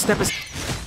step aside.